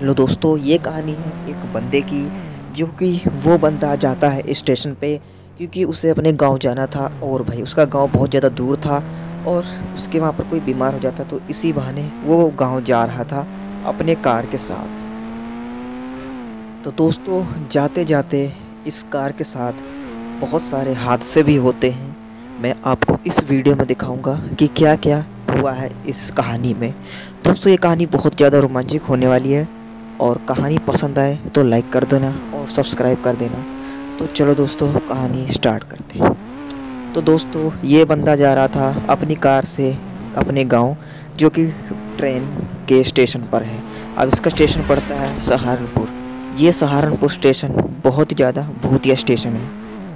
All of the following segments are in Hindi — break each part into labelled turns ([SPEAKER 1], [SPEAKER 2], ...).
[SPEAKER 1] हेलो दोस्तों, ये कहानी है एक बंदे की, जो कि वो बंदा जाता है स्टेशन पे, क्योंकि उसे अपने गाँव जाना था और भाई उसका गाँव बहुत ज़्यादा दूर था और उसके वहाँ पर कोई बीमार हो जाता तो इसी बहाने वो गाँव जा रहा था अपने कार के साथ। तो दोस्तों जाते जाते इस कार के साथ बहुत सारे हादसे भी होते हैं। मैं आपको इस वीडियो में दिखाऊँगा कि क्या क्या हुआ है इस कहानी में। दोस्तों, ये कहानी बहुत ज़्यादा रोमांचक होने वाली है। और कहानी पसंद आए तो लाइक कर देना और सब्सक्राइब कर देना। तो चलो दोस्तों, कहानी स्टार्ट करते हैं। तो दोस्तों, ये बंदा जा रहा था अपनी कार से अपने गाँव, जो कि ट्रेन के स्टेशन पर है। अब इसका स्टेशन पड़ता है सहारनपुर। ये सहारनपुर स्टेशन बहुत ही ज़्यादा भूतिया स्टेशन है।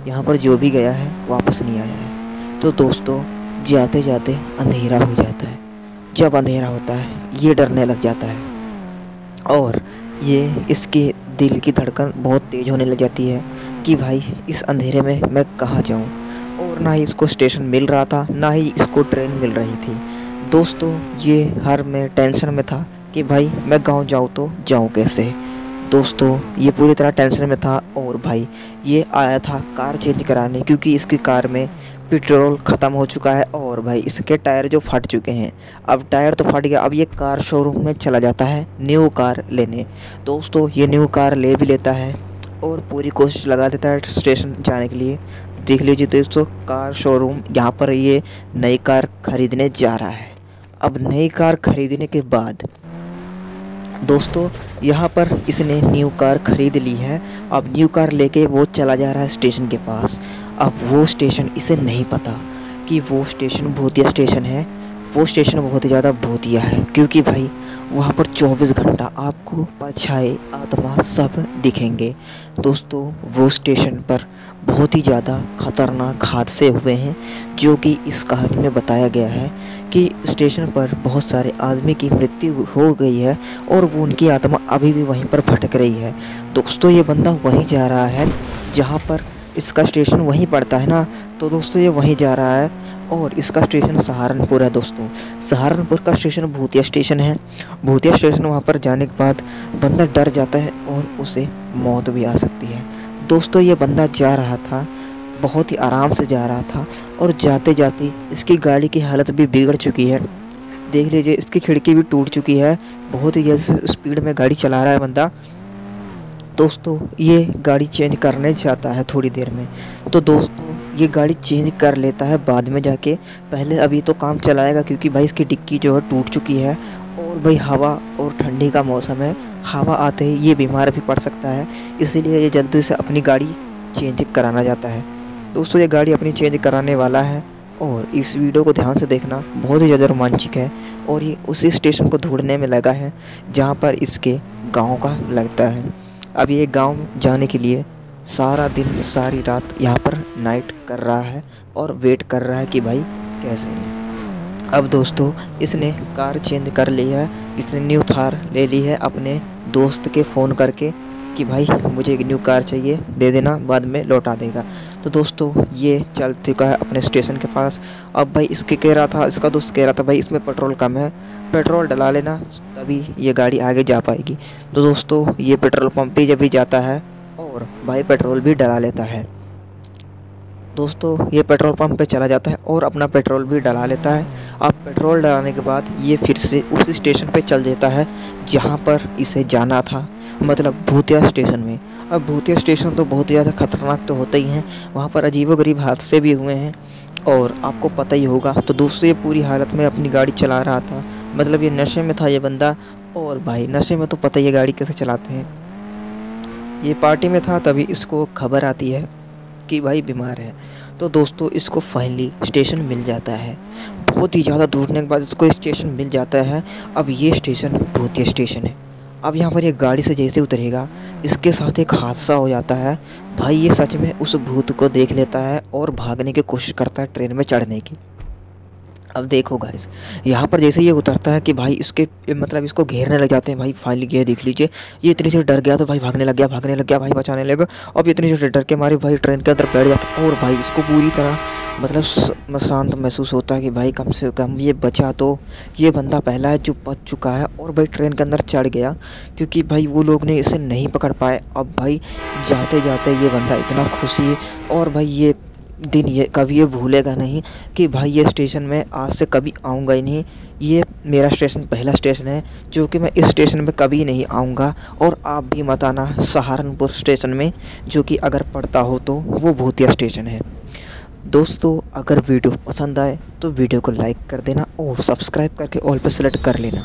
[SPEAKER 1] यहाँ पर जो भी गया है, वापस नहीं आया है। तो दोस्तों जाते जाते अंधेरा हो जाता है। जब अंधेरा होता है, ये डरने लग जाता है। और ये इसके दिल की धड़कन बहुत तेज़ होने लग जाती है कि भाई, इस अंधेरे में मैं कहाँ जाऊँ? और ना ही इसको स्टेशन मिल रहा था, ना ही इसको ट्रेन मिल रही थी। दोस्तों, ये हर में टेंशन में था कि भाई, मैं गाँव जाऊँ तो जाऊँ कैसे? दोस्तों, ये पूरी तरह टेंशन में था और भाई, ये आया था कार चेंज कराने क्योंकि इसकी कार में पेट्रोल ख़त्म हो चुका है और भाई, इसके टायर जो फट चुके हैं। अब टायर तो फट गया, अब ये कार शोरूम में चला जाता है न्यू कार लेने। दोस्तों, ये न्यू कार ले भी लेता है और पूरी कोशिश लगा देता है स्टेशन जाने के लिए। देख लीजिए दोस्तों कार शोरूम यहाँ पर ये नई कार ख़रीदने जा रहा है। अब नई कार ख़रीदने के बाद दोस्तों, यहाँ पर इसने न्यू कार ख़रीद ली है। अब न्यू कार लेके वो चला जा रहा है स्टेशन के पास। अब वो स्टेशन इसे नहीं पता कि वो स्टेशन भूतिया स्टेशन है वो स्टेशन बहुत ही ज़्यादा भूतिया है, क्योंकि भाई, वहाँ पर 24 घंटा आपको परछाई आत्मा सब दिखेंगे। दोस्तों, वो स्टेशन पर बहुत ही ज़्यादा ख़तरनाक हादसे हुए हैं, जो कि इस कहानी में बताया गया है कि स्टेशन पर बहुत सारे आदमी की मृत्यु हो गई है और वो उनकी आत्मा अभी भी वहीं पर भटक रही है। दोस्तों, ये बंदा वहीं जा रहा है, जहाँ पर इसका स्टेशन वहीं पड़ता है ना? तो दोस्तों, ये वहीं जा रहा है और इसका स्टेशन सहारनपुर है दोस्तों। सहारनपुर का स्टेशन भूतिया स्टेशन है। भूतिया स्टेशन वहाँ पर जाने के बाद बंदा डर जाता है और उसे मौत भी आ सकती है। दोस्तों, ये बंदा जा रहा था, बहुत ही आराम से जा रहा था और जाते जाते इसकी गाड़ी की हालत भी बिगड़ चुकी है। देख लीजिए, इसकी खिड़की भी टूट चुकी है। बहुत ही स्पीड में गाड़ी चला रहा है बंदा। दोस्तों, ये गाड़ी चेंज करने जाता है थोड़ी देर में। तो दोस्तों, ये गाड़ी चेंज कर लेता है बाद में जाके। पहले अभी तो काम चलाएगा क्योंकि भाई इसकी डिक्की जो है टूट चुकी है और भाई हवा और ठंडी का मौसम है। हवा आते ही ये बीमार भी पड़ सकता है, इसीलिए ये जल्दी से अपनी गाड़ी चेंज कराना जाता है। दोस्तों, ये गाड़ी अपनी चेंज कराने वाला है और इस वीडियो को ध्यान से देखना, बहुत ही ज़्यादा रोमांचक है और ये उसी स्टेशन को ढूँढने में लगा है, जहाँ पर इसके गाँव का लगता है। अब ये गाँव जाने के लिए सारा दिन, सारी रात यहाँ पर नाइट कर रहा है और वेट कर रहा है कि भाई कैसे अब दोस्तों, इसने कार चेंज कर ली है, इसने न्यू थार ले ली है अपने दोस्त के फ़ोन करके। कि भाई मुझे एक न्यू कार चाहिए, दे देना, बाद में लौटा देगा। तो दोस्तों, ये चल चुका है अपने स्टेशन के पास। अब भाई इसके कह रहा था, इसका दोस्त कह रहा था, भाई इसमें पेट्रोल कम है पेट्रोल डला लेना, तभी ये गाड़ी आगे जा पाएगी। तो दोस्तों, ये पेट्रोल पम्प भी जब भी जाता है, और भाई पेट्रोल भी डला लेता है। दोस्तों, ये पेट्रोल पंप पे चला जाता है और अपना पेट्रोल भी डला लेता है। अब पेट्रोल डलाने के बाद ये फिर से उस स्टेशन पे चल देता है जहाँ पर इसे जाना था मतलब भूतिया स्टेशन में। अब भूतिया स्टेशन तो बहुत ज़्यादा ख़तरनाक तो होते ही हैं, वहाँ पर अजीब गरीब हादसे भी हुए हैं। और आपको पता ही होगा तो दोस्तों, ये पूरी हालत में अपनी गाड़ी चला रहा था मतलब ये नशे में था ये बंदा। और भाई, नशे में तो पता ही है गाड़ी कैसे चलाते हैं। ये पार्टी में था तभी इसको खबर आती है। कि भाई बीमार है। तो दोस्तों, इसको फाइनली स्टेशन मिल जाता है। बहुत ही ज़्यादा ढूँढने के बाद इसको स्टेशन मिल जाता है। अब ये स्टेशन भूतिया स्टेशन है। अब यहाँ पर ये गाड़ी से जैसे उतरेगा, इसके साथ एक हादसा हो जाता है। भाई, ये सच में उस भूत को देख लेता है और भागने की कोशिश करता है ट्रेन में चढ़ने की। अब देखो गाइस यहाँ पर जैसे ये उतरता है कि भाई इसके मतलब इसको घेरने लग जाते हैं, भाई फाइनली ये देख लीजिए, ये इतनी से डर गया तो भाई भागने लग गया, भागने लग गया, भाई बचाने लगा अब इतनी से डर के मारे भाई ट्रेन के अंदर बैठ जाता और भाई इसको पूरी तरह मतलब शांत महसूस होता है कि भाई कम से कम ये बचा तो ये बंदा पहला है जो बच चुका है और भाई ट्रेन के अंदर चढ़ गया, क्योंकि भाई वो लोग ने इसे नहीं पकड़ पाए, अब भाई जाते जाते ये बंदा इतना खुशी, और भाई ये दिन ये कभी ये भूलेगा नहीं कि भाई ये स्टेशन में आज से कभी आऊँगा ही नहीं। ये मेरा स्टेशन पहला स्टेशन है, जो कि मैं इस स्टेशन में कभी नहीं आऊँगा। और आप भी मत आना सहारनपुर स्टेशन में, जो कि अगर पड़ता हो तो वो भूतिया स्टेशन है। दोस्तों, अगर वीडियो पसंद आए तो वीडियो को लाइक कर देना और सब्सक्राइब करके ऑल पर सेलेक्ट कर लेना।